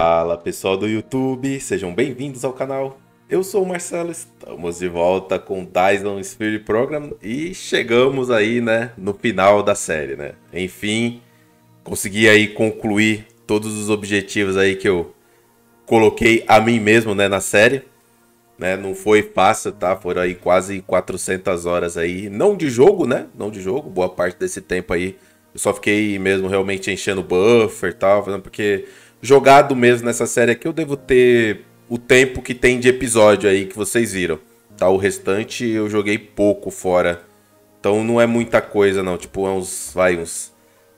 Fala pessoal do YouTube, sejam bem-vindos ao canal. Eu sou o Marcelo, estamos de volta com Dyson Spirit Program e chegamos aí, né, no final da série, né? Enfim, consegui aí concluir todos os objetivos aí que eu coloquei a mim mesmo, né, na série. Né, não foi fácil, tá? Foram aí quase 400 horas aí, não de jogo, né? Não de jogo, boa parte desse tempo aí eu só fiquei mesmo realmente enchendo buffer e tal, porque jogado mesmo nessa série aqui eu devo ter o tempo que tem de episódio aí que vocês viram. Tá? O restante eu joguei pouco fora. Então não é muita coisa não, tipo é uns, vai, uns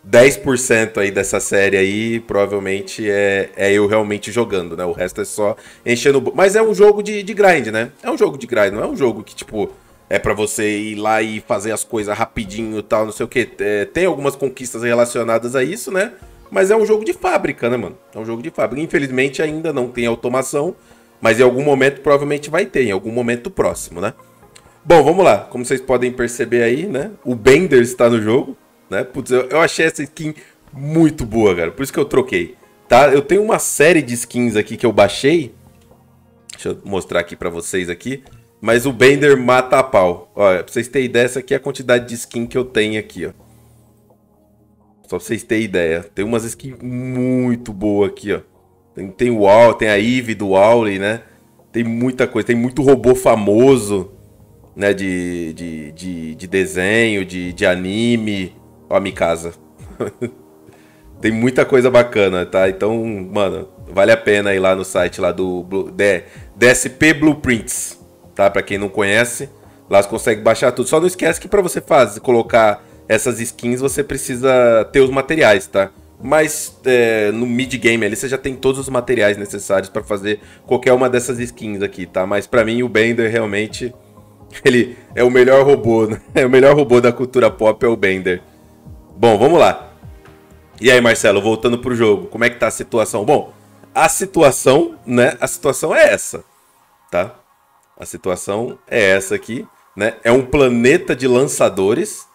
10% aí dessa série aí, provavelmente é, é eu realmente jogando, né? O resto é só enchendo. Mas é um jogo de, de grind, né? É um jogo de grind, não é um jogo que, tipo, é para você ir lá e fazer as coisas rapidinho e tal, não sei o que. É, tem algumas conquistas relacionadas a isso, né? Mas é um jogo de fábrica, né, mano? É um jogo de fábrica. Infelizmente ainda não tem automação, mas em algum momento provavelmente vai ter, em algum momento próximo, né? Bom, vamos lá. Como vocês podem perceber aí, né? O Bender está no jogo, né? Putz, eu, eu achei essa skin muito boa, cara. Por isso que eu troquei, tá? Eu tenho uma série de skins aqui que eu baixei. Deixa eu mostrar aqui para vocês aqui. Mas o Bender mata a pau. Olha, pra vocês terem ideia, essa aqui é a quantidade de skin que eu tenho aqui, ó. Só pra vocês terem ideia. Tem umas skins muito boas aqui, ó. Tem, tem o Wall, tem a Eve do Wally, né? Tem muita coisa. Tem muito robô famoso, né? De, de, de, de desenho, de, de anime. Ó a Mikasa. tem muita coisa bacana, tá? Então, mano, vale a pena ir lá no site lá do DSP Blueprints tá? Para quem não conhece, lá você consegue baixar tudo. Só não esquece que para você fazer, colocar essas skins, você precisa ter os materiais, tá? Mas é, no mid game ali você já tem todos os materiais necessários para fazer qualquer uma dessas skins aqui, tá? Mas para mim o Bender realmente ele é o melhor robô, né? é o melhor robô da cultura pop é o Bender. Bom, vamos lá. E aí, Marcelo, voltando pro jogo, como é que tá a situação? Bom, a situação, né? A situação é essa, tá? A situação é essa aqui, né? É um planeta de lançadores,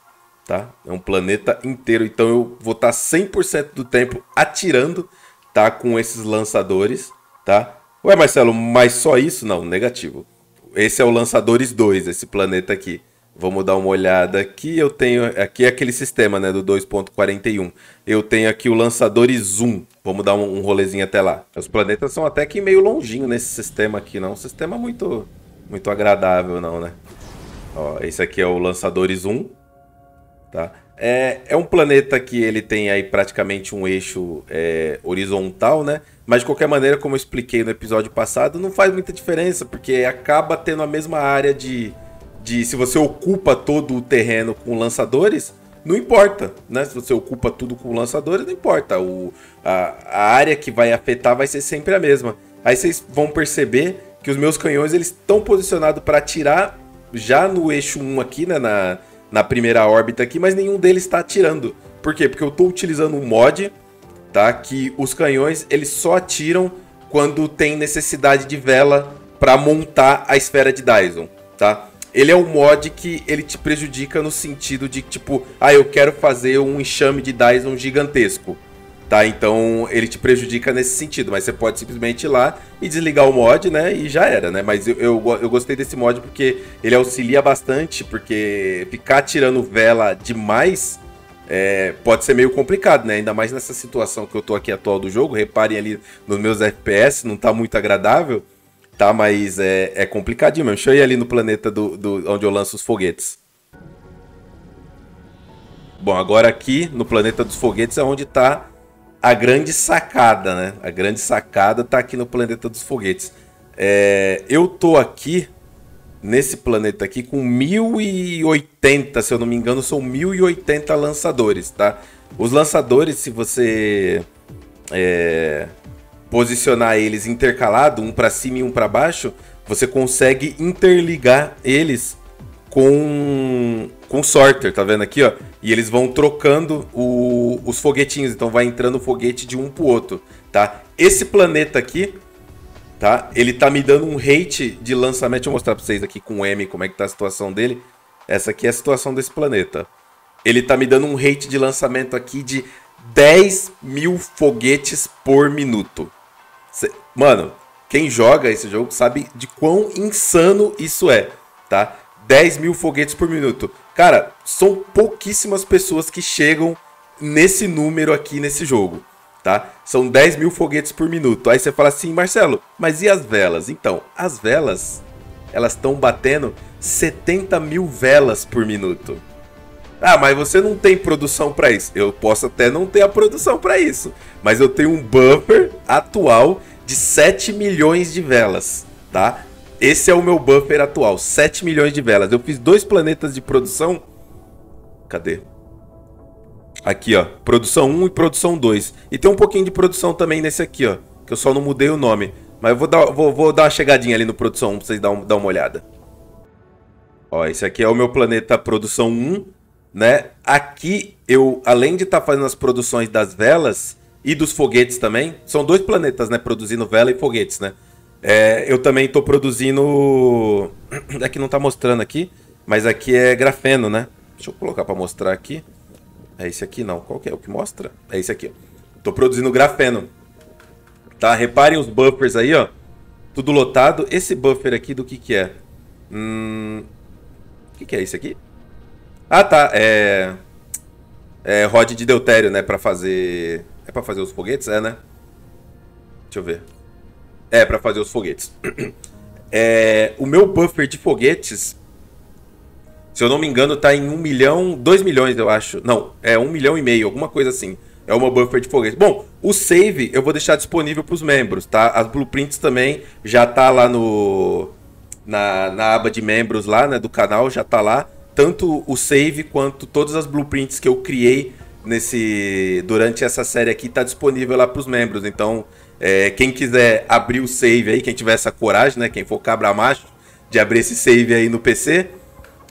tá? É um planeta inteiro, então eu vou estar 100% do tempo atirando, tá? Com esses lançadores, tá? Ué, Marcelo, mas só isso? Não, negativo. Esse é o Lançadores 2, esse planeta aqui. Vamos dar uma olhada aqui. Eu tenho. Aqui é aquele sistema, né? Do 2.41. Eu tenho aqui o Lançadores Zoom. Vamos dar um, um rolezinho até lá. Os planetas são até que meio longinho nesse sistema aqui, não. Um sistema muito muito agradável não, né? Ó, esse aqui é o Lançadores 1, tá? É, é um planeta que ele tem aí praticamente um eixo é, horizontal, né? Mas de qualquer maneira, como eu expliquei no episódio passado, não faz muita diferença, porque acaba tendo a mesma área de, de se você ocupa todo o terreno com lançadores, não importa, né? Se você ocupa tudo com lançadores, não importa. O, a, a área que vai afetar vai ser sempre a mesma. Aí vocês vão perceber que os meus canhões eles estão posicionados para atirar já no eixo 1 aqui, né, na, na primeira órbita aqui, mas nenhum deles está atirando. Por quê? Porque eu estou utilizando um mod, tá, que os canhões eles só atiram quando tem necessidade de vela para montar a esfera de Dyson, tá? Ele é um mod que ele te prejudica no sentido de tipo, ah, eu quero fazer um enxame de Dyson gigantesco. Tá, então ele te prejudica nesse sentido, mas você pode simplesmente ir lá e desligar o mod, né? E já era, né? Mas eu, eu, eu gostei desse mod porque ele auxilia bastante, porque ficar tirando vela demais é, pode ser meio complicado, né? Ainda mais nessa situação que eu tô aqui atual do jogo. Reparem ali nos meus FPS, não tá muito agradável, tá? Mas é, é complicadinho mesmo. Deixa eu ir ali no planeta do, do, onde eu lanço os foguetes. Bom, agora aqui no planeta dos foguetes é onde tá a grande sacada, né? A grande sacada tá aqui no planeta dos foguetes. É, eu tô aqui nesse planeta aqui com 1080, se eu não me engano, são 1080 lançadores, tá? Os lançadores, se você é, posicionar eles intercalado, um para cima e um para baixo, você consegue interligar eles com com sorter, tá vendo aqui, ó? E eles vão trocando o, os foguetinhos, então vai entrando o foguete de um pro outro, tá? Esse planeta aqui, tá? Ele tá me dando um rate de lançamento. Deixa eu mostrar pra vocês aqui com o M como é que tá a situação dele. Essa aqui é a situação desse planeta. Ele tá me dando um rate de lançamento aqui de 10 mil foguetes por minuto. Mano, quem joga esse jogo sabe de quão insano isso é, tá? 10 mil foguetes por minuto. Cara, são pouquíssimas pessoas que chegam nesse número aqui nesse jogo, tá? São 10 mil foguetes por minuto. Aí você fala assim, Marcelo, mas e as velas? Então, as velas, elas estão batendo 70 mil velas por minuto. Ah, mas você não tem produção para isso. Eu posso até não ter a produção para isso, mas eu tenho um buffer atual de 7 milhões de velas, tá? Esse é o meu buffer atual, 7 milhões de velas. Eu fiz dois planetas de produção. Cadê? Aqui, ó. Produção 1 e produção 2. E tem um pouquinho de produção também nesse aqui, ó. Que eu só não mudei o nome. Mas eu vou dar, vou, vou dar uma chegadinha ali no produção 1 pra vocês darem dar uma olhada. Ó, esse aqui é o meu planeta produção 1, né? Aqui, eu, além de estar tá fazendo as produções das velas e dos foguetes também, são dois planetas, né? Produzindo vela e foguetes, né? É, eu também estou produzindo. Aqui não está mostrando aqui, mas aqui é grafeno, né? Deixa eu colocar para mostrar aqui. É esse aqui não. Qual que é o que mostra? É esse aqui. Estou produzindo grafeno. Tá? Reparem os buffers aí, ó. Tudo lotado. Esse buffer aqui do que que é? Hum... O que que é esse aqui? Ah, tá. É... É rod de deutério, né? Para fazer... É para fazer os foguetes? É, né? Deixa eu ver. É, para fazer os foguetes. É, o meu buffer de foguetes, se eu não me engano, tá em 1 milhão, 2 milhões, eu acho. Não, é 1 milhão e meio, alguma coisa assim. É uma buffer de foguetes. Bom, o save eu vou deixar disponível para os membros, tá? As blueprints também já tá lá no na, na aba de membros lá, né, do canal, já tá lá. Tanto o save quanto todas as blueprints que eu criei nesse durante essa série aqui tá disponível lá para os membros. Então, é, quem quiser abrir o save aí, quem tiver essa coragem, né? Quem for cabra macho de abrir esse save aí no PC,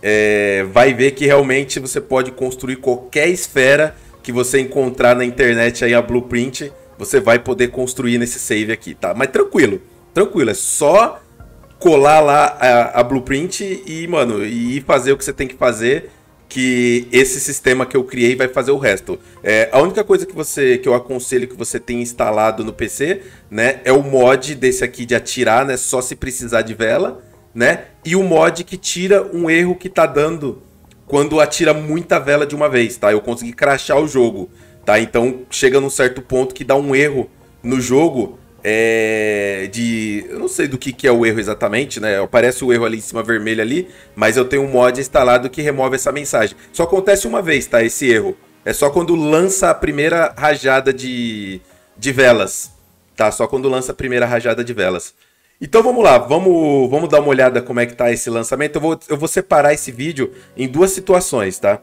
é, vai ver que realmente você pode construir qualquer esfera que você encontrar na internet aí a blueprint, você vai poder construir nesse save aqui, tá? Mas tranquilo, tranquilo, é só colar lá a, a blueprint e, mano, e fazer o que você tem que fazer que esse sistema que eu criei vai fazer o resto. É, a única coisa que você que eu aconselho que você tenha instalado no PC, né, é o mod desse aqui de atirar, né, só se precisar de vela, né? E o mod que tira um erro que tá dando quando atira muita vela de uma vez, tá? Eu consegui crashar o jogo, tá? Então chega num certo ponto que dá um erro no jogo é, de. Eu não sei do que, que é o erro exatamente, né? Aparece o erro ali em cima vermelho ali, mas eu tenho um mod instalado que remove essa mensagem. Só acontece uma vez, tá? Esse erro. É só quando lança a primeira rajada de, de velas. Tá? Só quando lança a primeira rajada de velas. Então vamos lá, vamos, vamos dar uma olhada como é que tá esse lançamento. Eu vou, eu vou separar esse vídeo em duas situações, tá?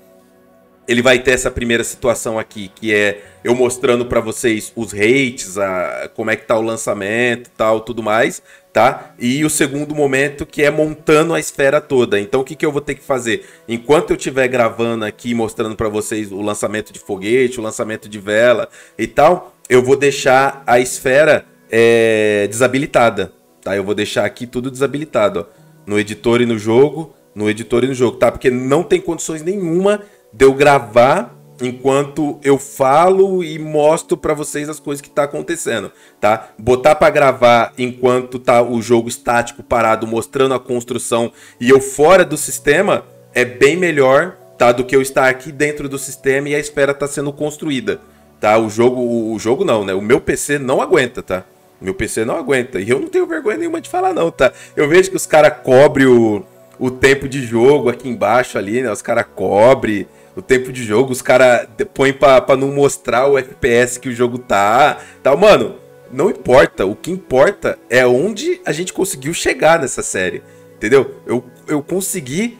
Ele vai ter essa primeira situação aqui, que é eu mostrando para vocês os rates, a, como é que tá o lançamento tal, tudo mais, tá? E o segundo momento que é montando a esfera toda. Então o que, que eu vou ter que fazer? Enquanto eu estiver gravando aqui, mostrando para vocês o lançamento de foguete, o lançamento de vela e tal, eu vou deixar a esfera é, desabilitada, tá? Eu vou deixar aqui tudo desabilitado, ó, no editor e no jogo, no editor e no jogo, tá? Porque não tem condições nenhuma de eu gravar enquanto eu falo e mostro para vocês as coisas que tá acontecendo, tá? Botar para gravar enquanto tá o jogo estático parado mostrando a construção e eu fora do sistema é bem melhor, tá, do que eu estar aqui dentro do sistema e a esfera tá sendo construída, tá? O jogo, o jogo não, né? O meu PC não aguenta, tá? Meu PC não aguenta. E eu não tenho vergonha nenhuma de falar não, tá? Eu vejo que os caras cobrem o, o tempo de jogo aqui embaixo ali, né? Os caras cobrem o tempo de jogo, os caras põem pra, pra não mostrar o FPS que o jogo tá. Tal. Mano, não importa. O que importa é onde a gente conseguiu chegar nessa série. Entendeu? Eu, eu consegui.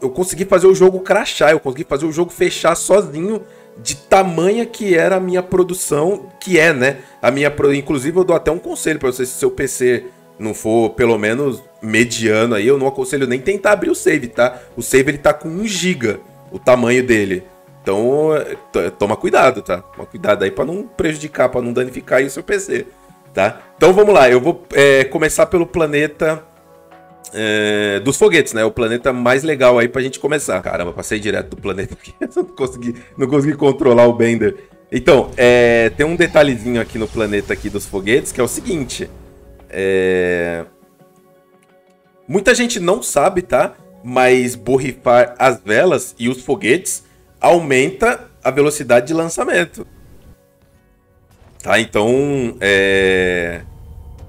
Eu consegui fazer o jogo crachar, eu consegui fazer o jogo fechar sozinho de tamanha que era a minha produção, que é, né? A minha inclusive eu dou até um conselho para você se seu PC não for pelo menos mediano aí, eu não aconselho nem tentar abrir o save, tá? O save ele tá com 1 GB o tamanho dele. Então, toma cuidado, tá? Toma cuidado aí para não prejudicar, para não danificar aí o seu PC, tá? Então vamos lá, eu vou é, começar pelo planeta é, dos foguetes, né? O planeta mais legal aí pra gente começar. Caramba, passei direto do planeta aqui. não consegui, não consegui controlar o Bender. Então, é, tem um detalhezinho aqui no planeta aqui dos foguetes que é o seguinte. É... Muita gente não sabe, tá? Mas borrifar as velas e os foguetes aumenta a velocidade de lançamento. Tá? Então, é...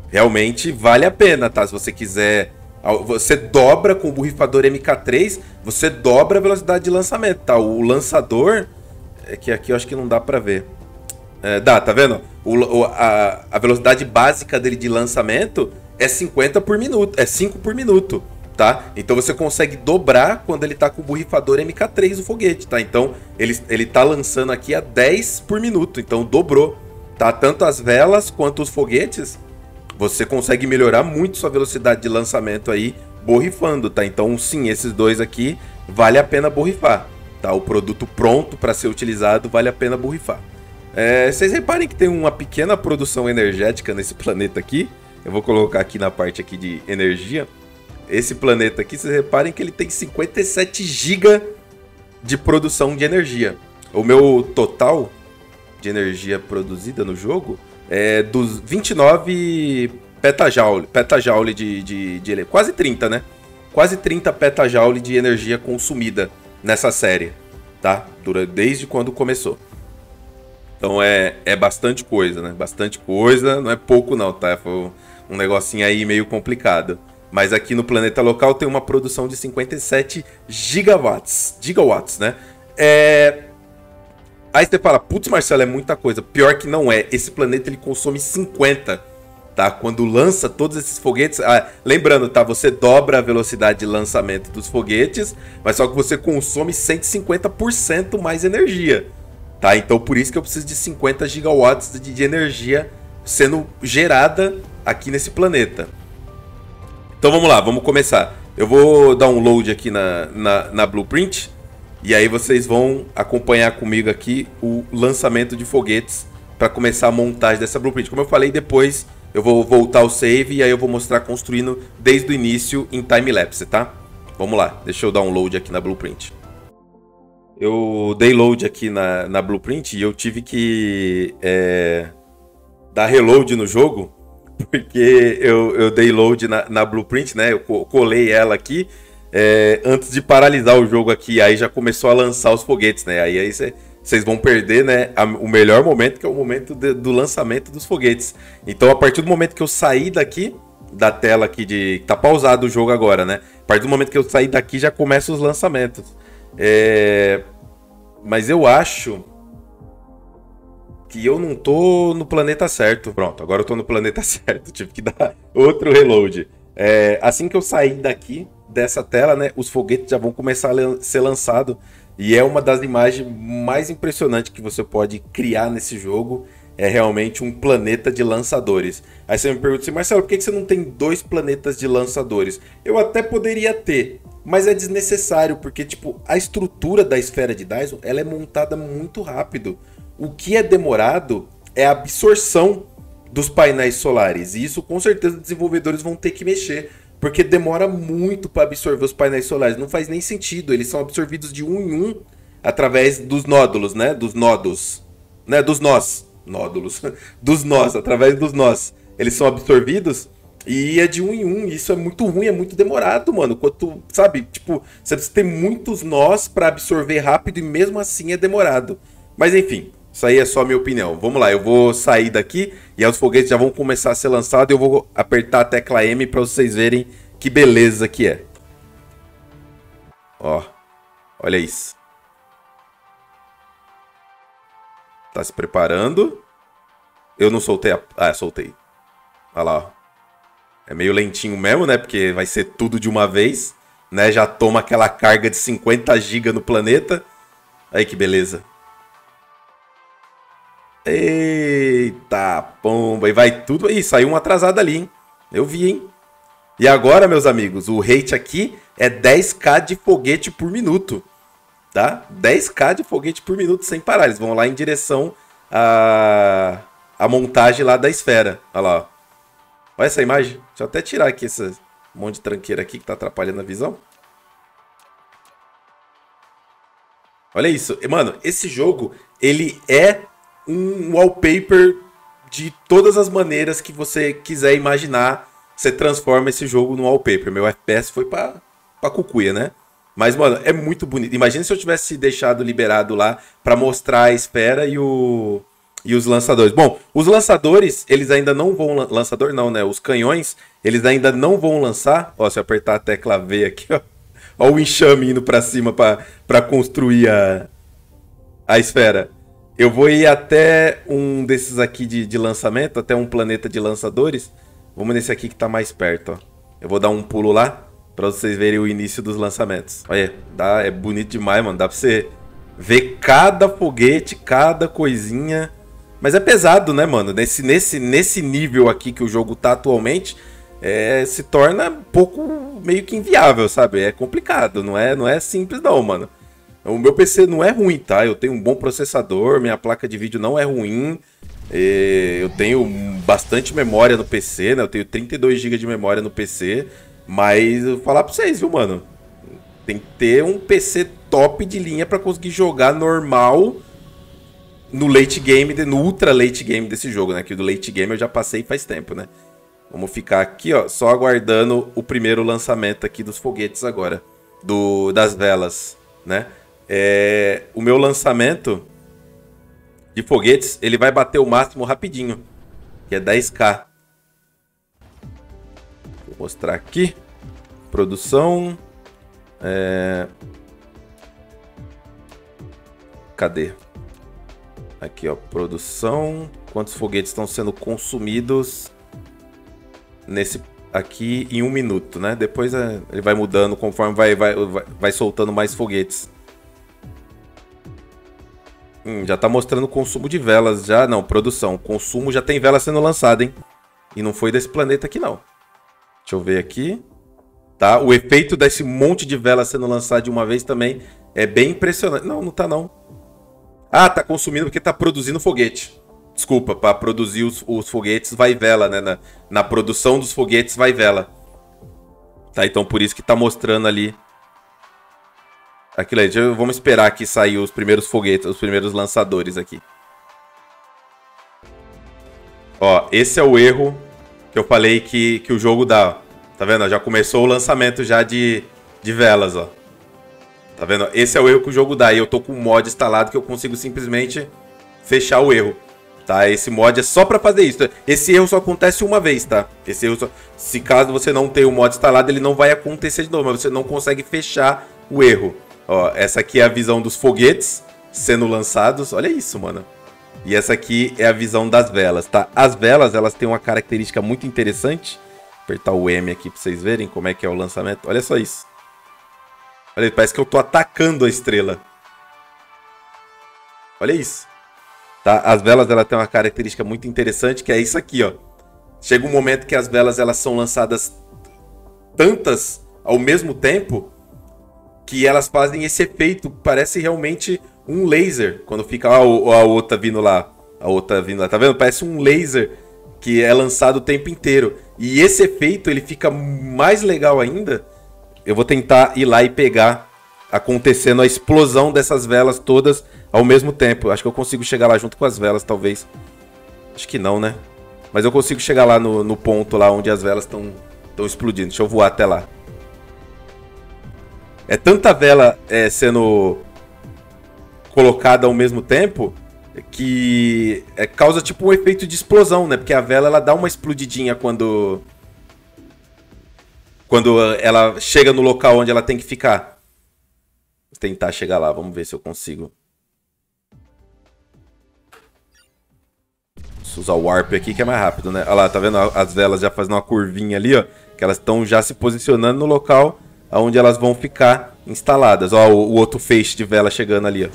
realmente vale a pena, tá? Se você quiser você dobra com o borrifador MK3, você dobra a velocidade de lançamento, tá? O lançador, é que aqui eu acho que não dá pra ver. É, dá, tá vendo? O, a, a velocidade básica dele de lançamento é 50 por minuto, é 5 por minuto, tá? Então você consegue dobrar quando ele tá com o borrifador MK3 o foguete, tá? Então ele, ele tá lançando aqui a 10 por minuto, então dobrou, tá? Tanto as velas quanto os foguetes você consegue melhorar muito sua velocidade de lançamento aí borrifando, tá? Então, sim, esses dois aqui vale a pena borrifar, tá? O produto pronto para ser utilizado vale a pena borrifar. É, vocês reparem que tem uma pequena produção energética nesse planeta aqui. Eu vou colocar aqui na parte aqui de energia. Esse planeta aqui, vocês reparem que ele tem 57 GB de produção de energia. O meu total de energia produzida no jogo é, dos 29 petajoule, petajoule de, de, de, Quase 30, né? Quase 30 petajoule de energia consumida nessa série, tá? desde quando começou. Então é, é bastante coisa, né? Bastante coisa, não é pouco não, tá? Foi um negocinho aí meio complicado. Mas aqui no planeta local tem uma produção de 57 gigawatts, gigawatts, né? É, Aí você fala, putz, Marcelo, é muita coisa. Pior que não é. Esse planeta ele consome 50, tá? Quando lança todos esses foguetes. Ah, lembrando, tá? Você dobra a velocidade de lançamento dos foguetes, mas só que você consome 150% mais energia, tá? Então por isso que eu preciso de 50 gigawatts de, de energia sendo gerada aqui nesse planeta. Então vamos lá, vamos começar. Eu vou dar um load aqui na, na, na blueprint. E aí vocês vão acompanhar comigo aqui o lançamento de foguetes para começar a montagem dessa blueprint. Como eu falei, depois eu vou voltar ao save e aí eu vou mostrar construindo desde o início em time-lapse, tá? Vamos lá, deixa eu dar um load aqui na blueprint. Eu dei load aqui na, na blueprint e eu tive que é, dar reload no jogo, porque eu, eu dei load na, na blueprint, né? Eu colei ela aqui é, antes de paralisar o jogo aqui, aí já começou a lançar os foguetes, né? Aí aí vocês vão perder, né, a, o melhor momento, que é o momento de, do lançamento dos foguetes. Então, a partir do momento que eu sair daqui, da tela aqui de... Tá pausado o jogo agora, né? A partir do momento que eu sair daqui, já começam os lançamentos. É... Mas eu acho que eu não tô no planeta certo. Pronto, agora eu tô no planeta certo. Tive que dar outro reload. É... Assim que eu sair daqui, dessa tela, né, os foguetes já vão começar a ser lançados. E é uma das imagens mais impressionantes que você pode criar nesse jogo. É realmente um planeta de lançadores. Aí você me pergunta assim, Marcelo, por que você não tem dois planetas de lançadores? Eu até poderia ter, mas é desnecessário, porque tipo, a estrutura da esfera de Dyson ela é montada muito rápido. O que é demorado é a absorção dos painéis solares. E isso com certeza os desenvolvedores vão ter que mexer porque demora muito para absorver os painéis solares. Não faz nem sentido. Eles são absorvidos de um em um através dos nódulos, né? Dos nodos. Né? Dos nós. Nódulos. Dos nós, através dos nós. Eles são absorvidos e é de um em um. Isso é muito ruim, é muito demorado, mano. Quanto, sabe? Tipo, você precisa ter muitos nós para absorver rápido e mesmo assim é demorado. Mas enfim, isso aí é só minha opinião. Vamos lá, eu vou sair daqui e os foguetes já vão começar a ser lançados. Eu vou apertar a tecla M para vocês verem que beleza que é. Ó, olha isso. Tá se preparando. Eu não soltei a... Ah, soltei. Olha lá, ó. É meio lentinho mesmo, né? Porque vai ser tudo de uma vez. Né? Já toma aquela carga de 50 GB no planeta. Aí que beleza. Eita pomba, e vai tudo. Ih, saiu um atrasado ali, hein? Eu vi, hein? E agora, meus amigos, o rate aqui é 10k de foguete por minuto. Tá? 10k de foguete por minuto sem parar. Eles vão lá em direção à, à montagem lá da esfera. Olha lá. Olha essa imagem. Deixa eu até tirar aqui esse monte de tranqueira aqui que tá atrapalhando a visão. Olha isso. Mano, esse jogo, ele é um wallpaper de todas as maneiras que você quiser imaginar. Você transforma esse jogo num wallpaper. Meu FPS foi pra, pra cucuia, né? Mas, mano, é muito bonito. Imagina se eu tivesse deixado liberado lá para mostrar a esfera e o. E os lançadores. Bom, os lançadores, eles ainda não vão. Lançador não, né? Os canhões, eles ainda não vão lançar. Ó, se eu apertar a tecla V aqui, ó. Ó o enxame indo pra cima para construir a, a esfera. Eu vou ir até um desses aqui de, de lançamento, até um planeta de lançadores. Vamos nesse aqui que tá mais perto, ó. Eu vou dar um pulo lá para vocês verem o início dos lançamentos. Olha, dá, é bonito demais, mano. Dá pra você ver cada foguete, cada coisinha. Mas é pesado, né, mano? Nesse, nesse, nesse nível aqui que o jogo tá atualmente, é, se torna um pouco meio que inviável, sabe? É complicado, não é, não é simples não, mano. O meu PC não é ruim, tá? Eu tenho um bom processador, minha placa de vídeo não é ruim. Eu tenho bastante memória no PC, né? Eu tenho 32 GB de memória no PC. Mas eu vou falar pra vocês, viu, mano? Tem que ter um PC top de linha para conseguir jogar normal no late game, no ultra late game desse jogo, né? Que do late game eu já passei faz tempo, né? Vamos ficar aqui, ó, só aguardando o primeiro lançamento aqui dos foguetes agora, do das velas, né? É, o meu lançamento de foguetes, ele vai bater o máximo rapidinho, que é 10k. Vou mostrar aqui. Produção. É... Cadê? Aqui, ó. Produção. Quantos foguetes estão sendo consumidos nesse aqui em um minuto, né? Depois é, ele vai mudando conforme vai, vai, vai, vai soltando mais foguetes. Hum, já tá mostrando consumo de velas já. Não, produção. Consumo já tem vela sendo lançada, hein? E não foi desse planeta aqui, não. Deixa eu ver aqui. Tá? O efeito desse monte de vela sendo lançado de uma vez também é bem impressionante. Não, não tá não. Ah, tá consumindo porque tá produzindo foguete. Desculpa, para produzir os, os, foguetes vai vela, né? Na, na, produção dos foguetes vai vela. Tá, então por isso que tá mostrando ali. Aquilo aí, vamos esperar que sair os primeiros foguetes, os primeiros lançadores aqui. Ó, esse é o erro que eu falei que, que o jogo dá. Tá vendo? Já começou o lançamento já de, de velas, ó. Tá vendo? Esse é o erro que o jogo dá. E eu tô com um mod instalado que eu consigo simplesmente fechar o erro. Tá? Esse mod é só pra fazer isso. Esse erro só acontece uma vez, tá? Esse erro só... Se caso você não tenha o mod instalado, ele não vai acontecer de novo. Mas você não consegue fechar o erro. Ó, essa aqui é a visão dos foguetes sendo lançados. Olha isso, mano. E essa aqui é a visão das velas, tá? As velas, elas têm uma característica muito interessante. Vou apertar o M aqui pra vocês verem como é que é o lançamento. Olha só isso. Olha, parece que eu tô atacando a estrela. Olha isso. Tá? As velas, ela têm uma característica muito interessante, que é isso aqui, ó. Chega um momento que as velas, elas são lançadas tantas ao mesmo tempo que elas fazem esse efeito, parece realmente um laser. Quando fica a, a outra vindo lá. A outra vindo lá. Tá vendo? Parece um laser que é lançado o tempo inteiro. E esse efeito ele fica mais legal ainda. Eu vou tentar ir lá e pegar acontecendo a explosão dessas velas todas ao mesmo tempo. Acho que eu consigo chegar lá junto com as velas, talvez. Acho que não, né? Mas eu consigo chegar lá no, no ponto lá onde as velas estão explodindo. Deixa eu voar até lá. É tanta vela é, sendo colocada ao mesmo tempo que é, causa tipo um efeito de explosão, né? Porque a vela ela dá uma explodidinha quando quando ela chega no local onde ela tem que ficar. Vou tentar chegar lá, vamos ver se eu consigo. Vou usar o Warp aqui que é mais rápido, né? Olha lá, tá vendo as velas já fazendo uma curvinha ali, ó. Que elas estão já se posicionando no local onde elas vão ficar instaladas. Ó, o, o outro feixe de vela chegando ali, ó.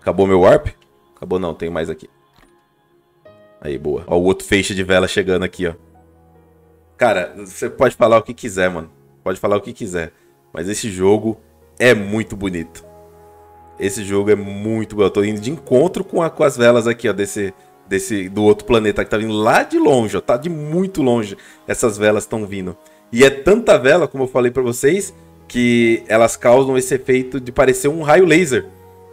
Acabou meu warp? Acabou não, tem mais aqui. Aí, boa. Ó, o outro feixe de vela chegando aqui, ó. Cara, você pode falar o que quiser, mano. Pode falar o que quiser. Mas esse jogo é muito bonito. Esse jogo é muito bom. Eu tô indo de encontro com, a, com as velas aqui, ó, desse, desse do outro planeta que tá vindo lá de longe, ó. Tá de muito longe. Essas velas estão vindo. E é tanta vela, como eu falei para vocês, que elas causam esse efeito de parecer um raio laser.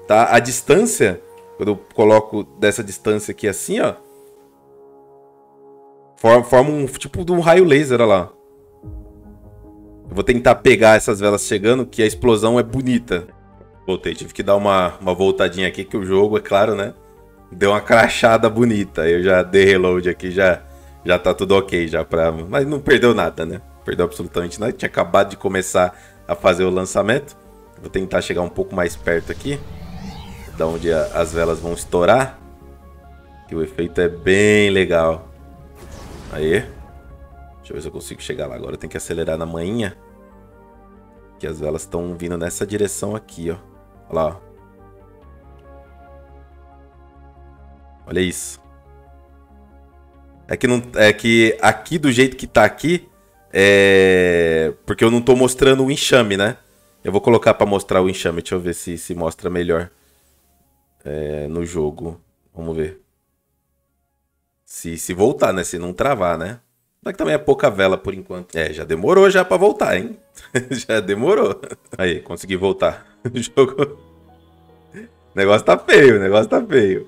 tá? A distância, quando eu coloco dessa distância aqui assim, ó, forma, um tipo de um raio laser, olha lá. Eu vou tentar pegar essas velas chegando, que a explosão é bonita. Voltei, tive que dar uma, uma voltadinha aqui, que o jogo, é claro, né? Deu uma crachada bonita. Eu já dei reload aqui, já, já tá tudo ok já pra... Mas não perdeu nada, né? Perdeu absolutamente nada. Tinha acabado de começar a fazer o lançamento. Vou tentar chegar um pouco mais perto aqui. Da onde a, as velas vão estourar. Que o efeito é bem legal. Aí. Deixa eu ver se eu consigo chegar lá agora. Tem que acelerar na manhinha. Que as velas estão vindo nessa direção aqui, ó. Olha lá, ó. Olha isso. É que, não, é que aqui, do jeito que tá aqui, é... Porque eu não tô mostrando o enxame, né? Eu vou colocar para mostrar o enxame. Deixa eu ver se se mostra melhor é, no jogo. Vamos ver. Se, se voltar, né? Se não travar, né? Mas também é pouca vela por enquanto. É, já demorou já pra voltar, hein? já demorou. Aí, consegui voltar. O jogo... O negócio tá feio, o negócio tá feio.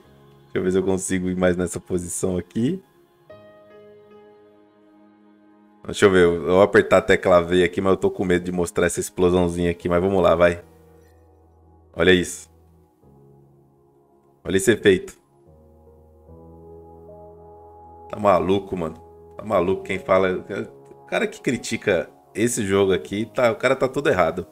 Deixa eu ver se eu consigo ir mais nessa posição aqui. Deixa eu ver, eu vou apertar a tecla V aqui, mas eu tô com medo de mostrar essa explosãozinha aqui. Mas vamos lá, vai. Olha isso. Olha esse efeito. Tá maluco, mano. Tá maluco quem fala. O cara que critica esse jogo aqui, tá, o cara tá todo errado.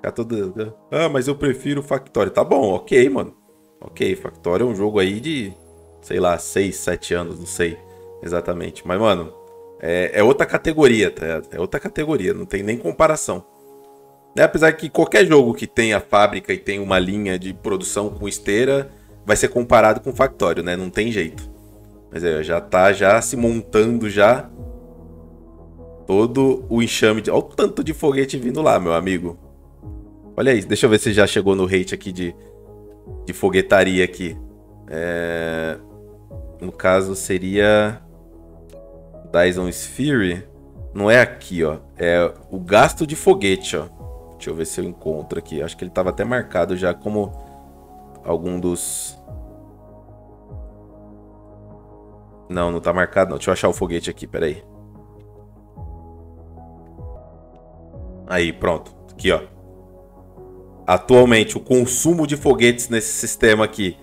Tá todo. Ah, mas eu prefiro Factorio. Tá bom, ok, mano. Ok, Factorio é um jogo aí de, sei lá, 6, 7 anos, não sei exatamente. Mas, mano, é, é outra categoria, tá? É outra categoria, não tem nem comparação. É, apesar que qualquer jogo que tenha fábrica e tenha uma linha de produção com esteira vai ser comparado com Factório, né? Não tem jeito. Mas é, já tá já se montando já todo o enxame de... Olha o tanto de foguete vindo lá, meu amigo. Olha isso, deixa eu ver se já chegou no hate aqui de, de foguetaria aqui. É... No caso seria Dyson Sphere. Não é aqui, ó. É o gasto de foguete, ó. Deixa eu ver se eu encontro aqui. Acho que ele estava até marcado já como algum dos Não, não tá marcado não. Deixa eu achar o foguete aqui, peraí. Aí, pronto. Aqui, ó. Atualmente, o consumo de foguetes nesse sistema aqui,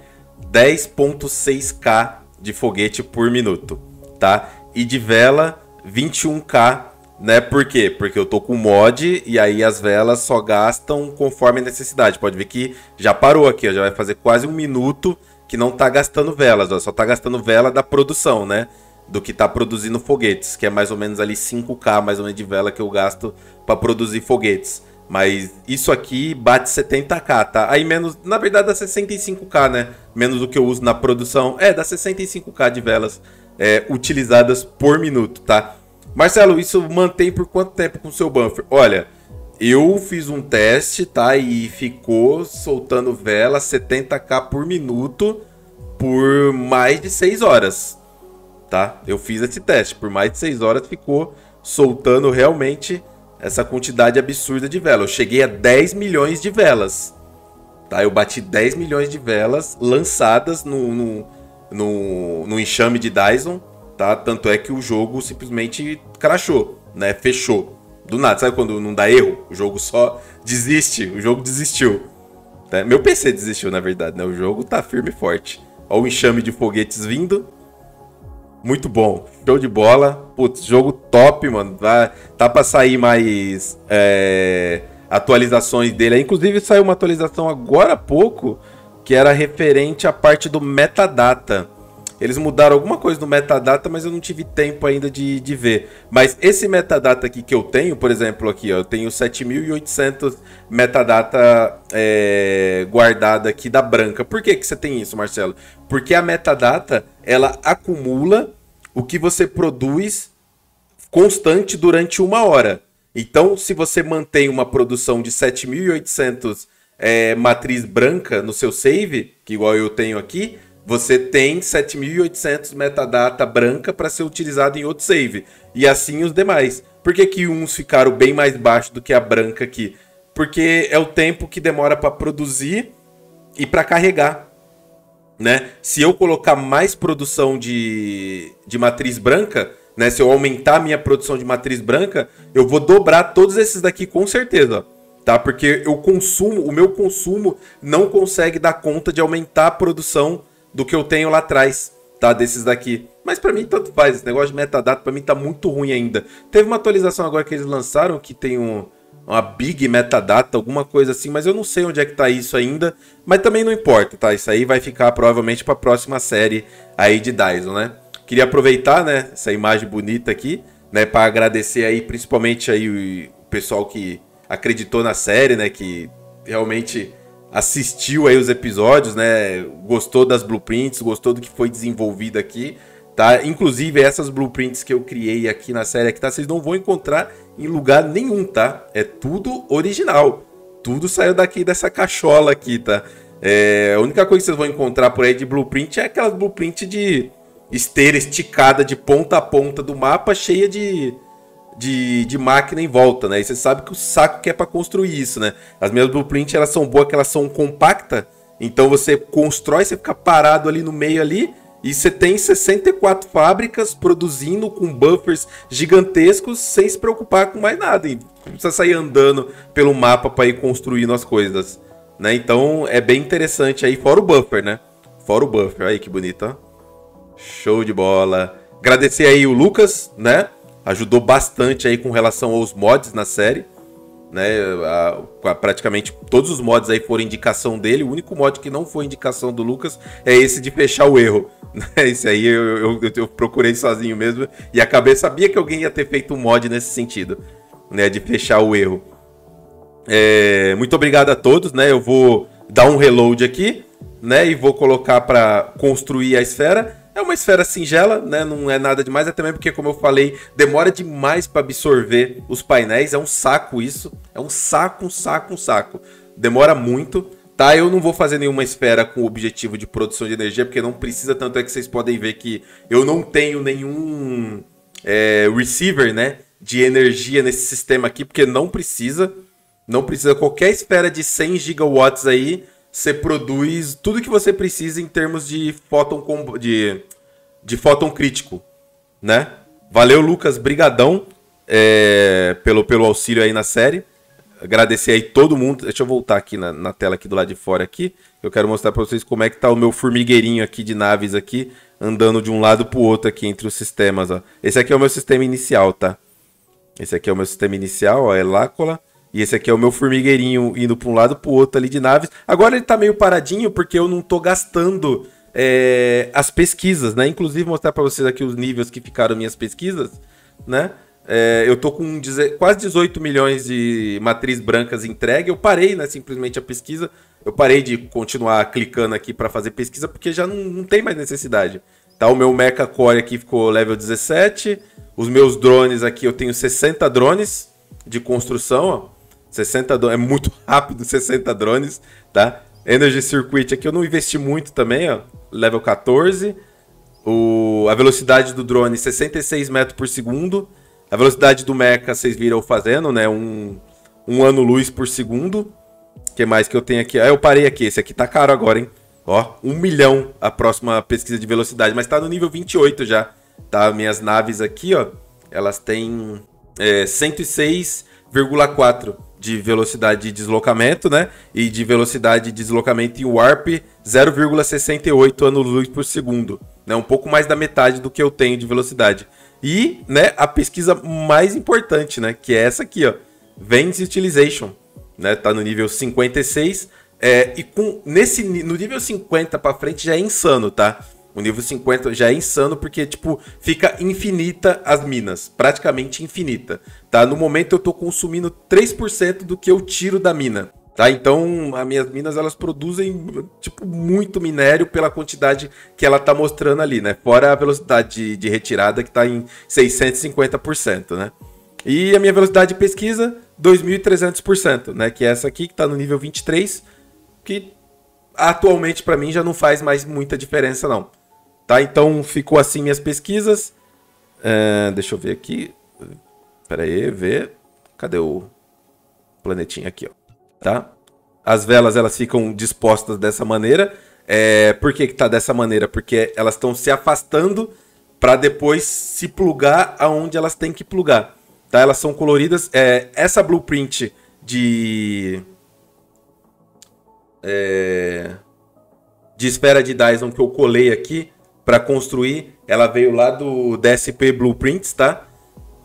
10.6k de foguete por minuto, tá? E de vela, 21k, né? Por quê? Porque eu tô com mod e aí as velas só gastam conforme a necessidade. Pode ver que já parou aqui, ó, já vai fazer quase um minuto que não está gastando velas, ó, só está gastando vela da produção, né? Do que está produzindo foguetes, que é mais ou menos ali 5k mais ou menos de vela que eu gasto para produzir foguetes. Mas isso aqui bate 70k, tá? Aí menos, na verdade dá 65k, né? Menos do que eu uso na produção. É, dá 65k de velas é, utilizadas por minuto, tá? Marcelo, isso mantém por quanto tempo com o seu buffer? Olha, eu fiz um teste, tá? E ficou soltando vela 70k por minuto por mais de 6 horas, tá? Eu fiz esse teste, por mais de 6 horas ficou soltando realmente essa quantidade absurda de vela. Eu cheguei a 10 milhões de velas, tá? Eu bati 10 milhões de velas lançadas no, no, no, no enxame de Dyson, tá? Tanto é que o jogo simplesmente crashou, né? Fechou. Do nada, sabe quando não dá erro? O jogo só desiste, o jogo desistiu. Né? Meu PC desistiu, na verdade, né? O jogo tá firme e forte. Olha o enxame de foguetes vindo. Muito bom, show de bola. Putz, jogo top, mano. Tá, tá pra sair mais é, atualizações dele. Inclusive saiu uma atualização agora há pouco que era referente à parte do metadata. Eles mudaram alguma coisa no metadata, mas eu não tive tempo ainda de, de ver. Mas esse metadata aqui que eu tenho, por exemplo, aqui, ó, eu tenho 7.800 metadata é, guardada aqui da branca. Por que, que você tem isso, Marcelo? Porque a metadata, ela acumula o que você produz constante durante uma hora. Então, se você mantém uma produção de 7.800 é, matriz branca no seu save, que igual eu tenho aqui, você tem 7.800 metadata branca para ser utilizado em outro save. E assim os demais. Por que, que uns ficaram bem mais baixo do que a branca aqui? Porque é o tempo que demora para produzir e para carregar. Né? Se eu colocar mais produção de, de matriz branca, né? Se eu aumentar minha produção de matriz branca, eu vou dobrar todos esses daqui com certeza, tá? Porque eu consumo, o meu consumo não consegue dar conta de aumentar a produção do que eu tenho lá atrás, tá? Desses daqui. Mas para mim tanto faz, esse negócio de metadata para mim tá muito ruim ainda. Teve uma atualização agora que eles lançaram que tem um uma big metadata, alguma coisa assim, mas eu não sei onde é que tá isso ainda, mas também não importa, tá? Isso aí vai ficar provavelmente para a próxima série aí de Dyson, né? Queria aproveitar, né, essa imagem bonita aqui, né, para agradecer aí principalmente aí o pessoal que acreditou na série, né, que realmente assistiu aí os episódios, né, gostou das blueprints, gostou do que foi desenvolvido aqui, tá? Inclusive essas blueprints que eu criei aqui na série aqui, tá? Vocês não vão encontrar em lugar nenhum, tá? É tudo original. Tudo saiu daqui dessa cachola aqui, tá? É, a única coisa que vocês vão encontrar por aí de blueprint é aquelas blueprint de esteira esticada de ponta a ponta do mapa, cheia de, de, de máquina em volta, né? E você sabe que o saco que é para construir isso, né? As minhas blueprints, elas são boas, que elas são compactas, então você constrói, você fica parado ali no meio ali, e você tem 64 fábricas produzindo com buffers gigantescos sem se preocupar com mais nada. E não precisa sair andando pelo mapa para ir construindo as coisas. Né? Então é bem interessante aí, fora o buffer, né? Fora o buffer. Aí que bonito, ó. Show de bola. Agradecer aí o Lucas, né? Ajudou bastante aí com relação aos mods na série. Né, a, a, praticamente todos os mods aí foram indicação dele. O único mod que não foi indicação do Lucas é esse de fechar o erro. Esse aí eu, eu, eu, procurei sozinho mesmo e acabei, sabia que alguém ia ter feito um mod nesse sentido, né, de fechar o erro. É, muito obrigado a todos, né? Eu vou dar um reload aqui, né, e vou colocar para construir a esfera. É uma esfera singela, né? Não é nada demais, até mesmo porque, como eu falei, demora demais para absorver os painéis. É um saco isso. É um saco, um saco, um saco. Demora muito. Tá, eu não vou fazer nenhuma esfera com o objetivo de produção de energia, porque não precisa, tanto é que vocês podem ver que eu não tenho nenhum é, receiver, né, de energia nesse sistema aqui, porque não precisa, não precisa, qualquer esfera de 100 gigawatts aí, você produz tudo que você precisa em termos de fóton, de, de fóton crítico, né? Valeu, Lucas, brigadão é, pelo, pelo auxílio aí na série agradecer aí todo mundo. Deixa eu voltar aqui na, na tela aqui do lado de fora aqui. Eu quero mostrar para vocês como é que tá o meu formigueirinho aqui de naves aqui, andando de um lado pro outro aqui entre os sistemas, ó. Esse aqui é o meu sistema inicial, tá? Esse aqui é o meu sistema inicial, ó, é Lácola. E esse aqui é o meu formigueirinho indo para um lado pro outro ali de naves. Agora ele tá meio paradinho porque eu não tô gastando é, as pesquisas, né? Inclusive mostrar para vocês aqui os níveis que ficaram minhas pesquisas, né? É, eu tô com quase 18 milhões de matriz brancas entregue. Eu parei, né, simplesmente a pesquisa. Eu parei de continuar clicando aqui para fazer pesquisa porque já não, não, tem mais necessidade. Tá, o meu Mecha Core aqui ficou level 17. Os meus drones aqui, eu tenho 60 drones de construção, ó. 60 é muito rápido, 60 drones, tá? Energy Circuit aqui eu não investi muito também, ó. Level 14. O, a velocidade do drone 66 metros por segundo. A velocidade do mecha, vocês viram fazendo, né? Um, um ano luz por segundo. O que mais que eu tenho aqui? Ah, eu parei aqui. Esse aqui tá caro agora, hein? Ó, um milhão a próxima pesquisa de velocidade. Mas tá no nível 28 já. Tá? Minhas naves aqui, ó. Elas têm é, 106,4 de velocidade de deslocamento, né? E de velocidade de deslocamento em Warp 0,68 anos-luz por segundo. Né? Um pouco mais da metade do que eu tenho de velocidade. E, né, a pesquisa mais importante, né, que é essa aqui, ó, Vence Utilization, né, tá no nível 56, é, e com nesse no nível 50 para frente já é insano, tá? O nível 50 já é insano porque, tipo, fica infinita as minas. Praticamente infinita. Tá? No momento eu tô consumindo 3% do que eu tiro da mina. Tá? Então, as minhas minas elas produzem tipo muito minério pela quantidade que ela tá mostrando ali, né? Fora a velocidade de, de retirada que está em 650%, né? E a minha velocidade de pesquisa 2300%, né? Que é essa aqui que está no nível 23, que atualmente para mim já não faz mais muita diferença não. Tá? Então ficou assim minhas pesquisas. Uh, deixa eu ver aqui. Pera aí, ver. Cadê o planetinha aqui, ó? tá? as velas elas ficam dispostas dessa maneira. É, por que, que tá dessa maneira? Porque elas estão se afastando para depois se plugar aonde elas têm que plugar. Tá? Elas são coloridas. É, essa blueprint de. É, de esfera de Dyson que eu colei aqui para construir, ela veio lá do DSP Blueprints, tá?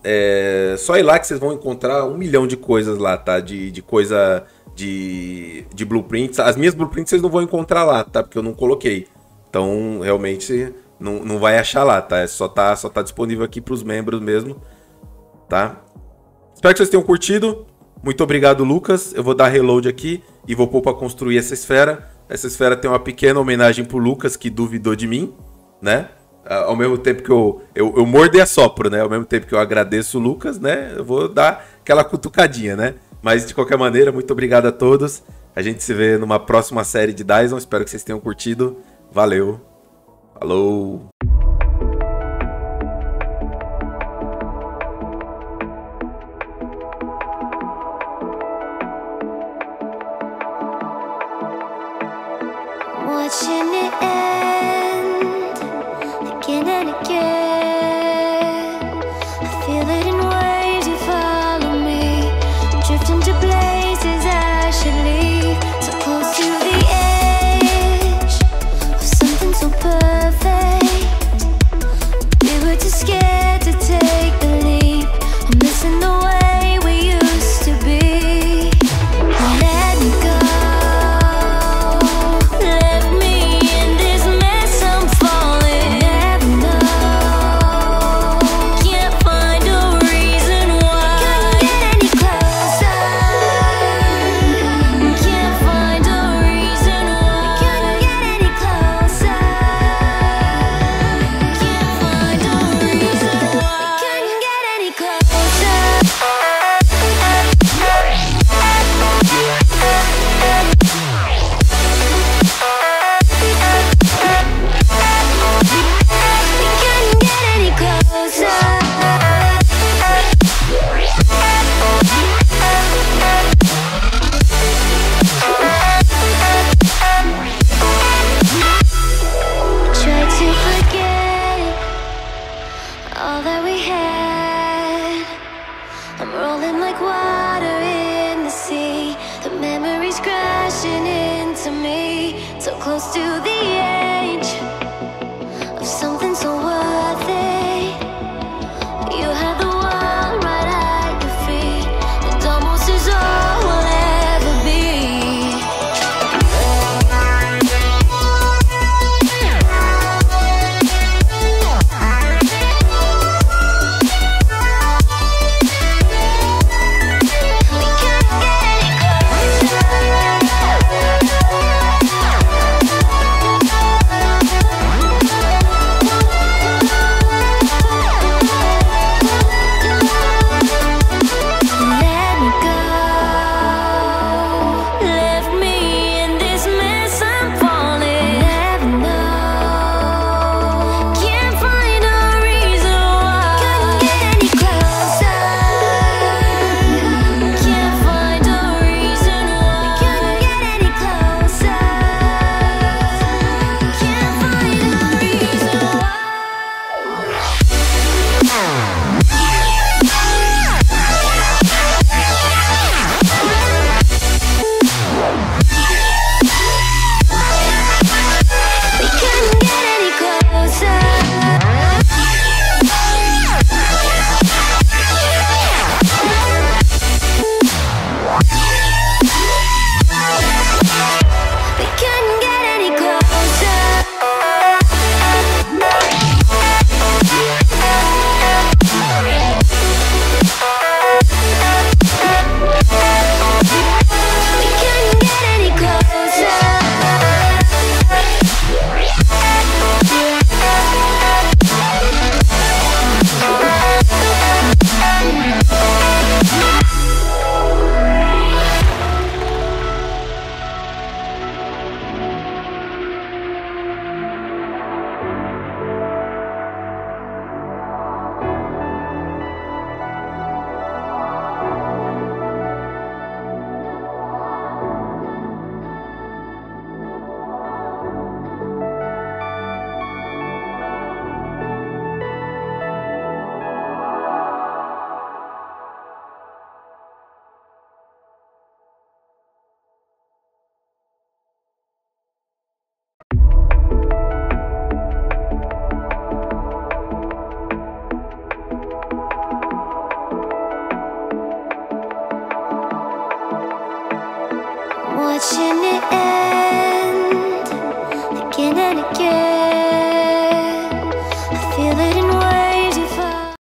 É, só ir lá que vocês vão encontrar um milhão de coisas lá, tá? De, de coisa de, de blueprints. As minhas blueprints vocês não vão encontrar lá, tá? Porque eu não coloquei. Então, realmente, não, não vai achar lá, tá? É só tá, só tá disponível aqui para os membros mesmo, tá? Espero que vocês tenham curtido. Muito obrigado, Lucas. Eu vou dar reload aqui e vou pôr para construir essa esfera. Essa esfera tem uma pequena homenagem pro Lucas, que duvidou de mim, né? Ao mesmo tempo que eu, eu, eu mordo e assopro, né? Ao mesmo tempo que eu agradeço o Lucas, né? Eu vou dar aquela cutucadinha, né? Mas de qualquer maneira, muito obrigado a todos. A gente se vê numa próxima série de Dyson. Espero que vocês tenham curtido. Valeu. Falou.